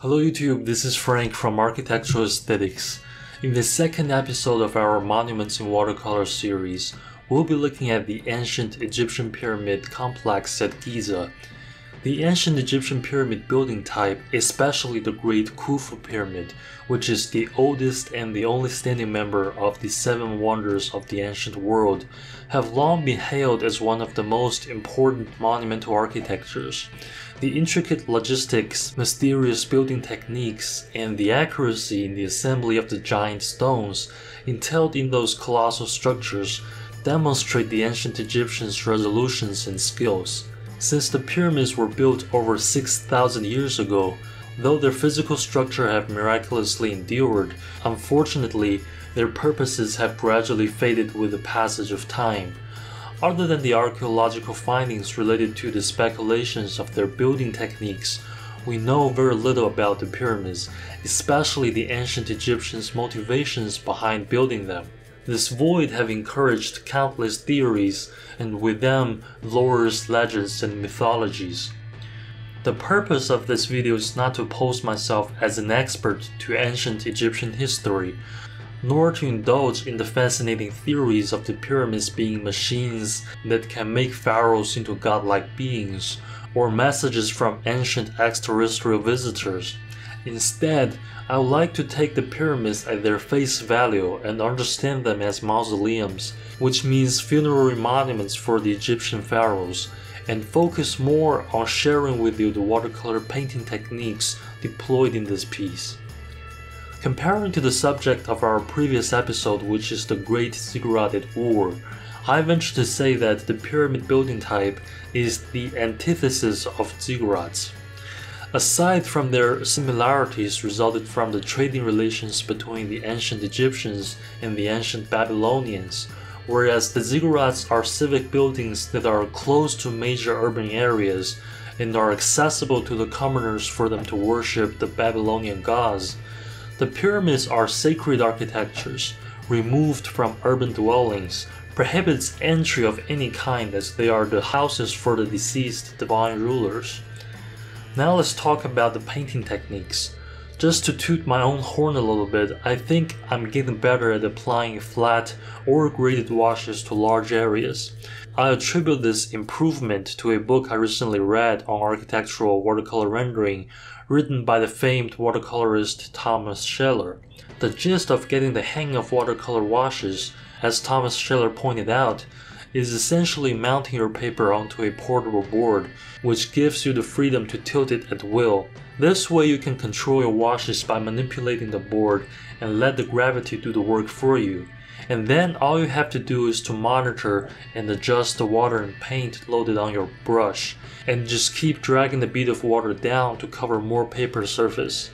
Hello YouTube, this is Frank from Architectural Aesthetics. In the second episode of our Monuments in Watercolor series, we'll be looking at the ancient Egyptian pyramid complex at Giza. The ancient Egyptian pyramid building type, especially the Great Khufu Pyramid, which is the oldest and the only standing member of the seven wonders of the ancient world, have long been hailed as one of the most important monumental architectures. The intricate logistics, mysterious building techniques, and the accuracy in the assembly of the giant stones entailed in those colossal structures demonstrate the ancient Egyptians' resolutions and skills. Since the pyramids were built over 6,000 years ago, though their physical structure have miraculously endured, unfortunately, their purposes have gradually faded with the passage of time. Other than the archaeological findings related to the speculations of their building techniques, we know very little about the pyramids, especially the ancient Egyptians' motivations behind building them. This void have encouraged countless theories, and with them, lores, legends, and mythologies. The purpose of this video is not to pose myself as an expert to ancient Egyptian history, nor to indulge in the fascinating theories of the pyramids being machines that can make pharaohs into godlike beings, or messages from ancient extraterrestrial visitors. Instead, I would like to take the pyramids at their face value and understand them as mausoleums, which means funerary monuments for the Egyptian pharaohs, and focus more on sharing with you the watercolor painting techniques deployed in this piece. Comparing to the subject of our previous episode, which is the Great Ziggurat at Ur, I venture to say that the pyramid building type is the antithesis of ziggurats. Aside from their similarities resulted from the trading relations between the ancient Egyptians and the ancient Babylonians, whereas the ziggurats are civic buildings that are close to major urban areas and are accessible to the commoners for them to worship the Babylonian gods, the pyramids are sacred architectures removed from urban dwellings, prohibits entry of any kind as they are the houses for the deceased divine rulers. Now let's talk about the painting techniques. Just to toot my own horn a little bit, I think I'm getting better at applying flat or graded washes to large areas. I attribute this improvement to a book I recently read on architectural watercolor rendering written by the famed watercolorist Thomas Schaller. The gist of getting the hang of watercolor washes, as Thomas Schaller pointed out, is essentially mounting your paper onto a portable board, which gives you the freedom to tilt it at will. This way you can control your washes by manipulating the board and let the gravity do the work for you. And then all you have to do is to monitor and adjust the water and paint loaded on your brush, and just keep dragging the bead of water down to cover more paper surface.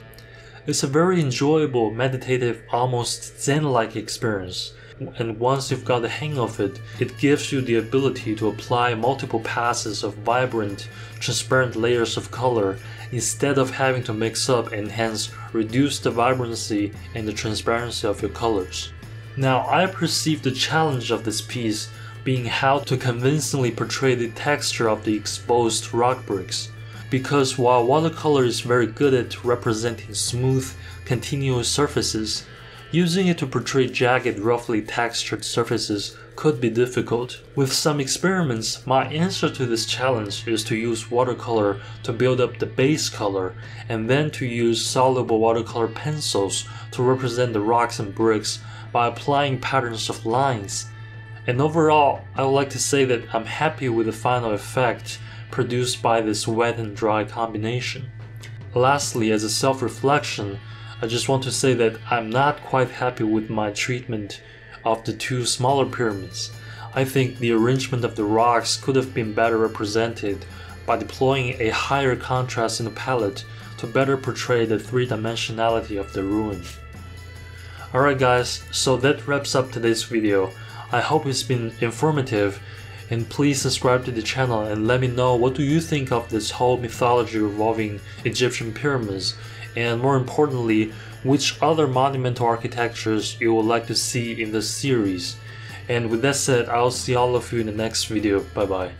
It's a very enjoyable, meditative, almost zen-like experience and once you've got the hang of it, it gives you the ability to apply multiple passes of vibrant, transparent layers of color instead of having to mix up and hence reduce the vibrancy and the transparency of your colors. Now, I perceive the challenge of this piece being how to convincingly portray the texture of the exposed rock bricks. Because while watercolor is very good at representing smooth, continuous surfaces, Using it to portray jagged, roughly textured surfaces could be difficult. With some experiments, my answer to this challenge is to use watercolor to build up the base color, and then to use soluble watercolor pencils to represent the rocks and bricks by applying patterns of lines. And overall, I would like to say that I'm happy with the final effect produced by this wet and dry combination. Lastly, as a self-reflection, I just want to say that I'm not quite happy with my treatment of the two smaller pyramids. I think the arrangement of the rocks could have been better represented by deploying a higher contrast in the palette to better portray the three-dimensionality of the ruin. Alright guys, so that wraps up today's video. I hope it's been informative and please subscribe to the channel and let me know what do you think of this whole mythology revolving Egyptian pyramids and more importantly, which other monumental architectures you would like to see in this series. And with that said, I'll see all of you in the next video. Bye bye.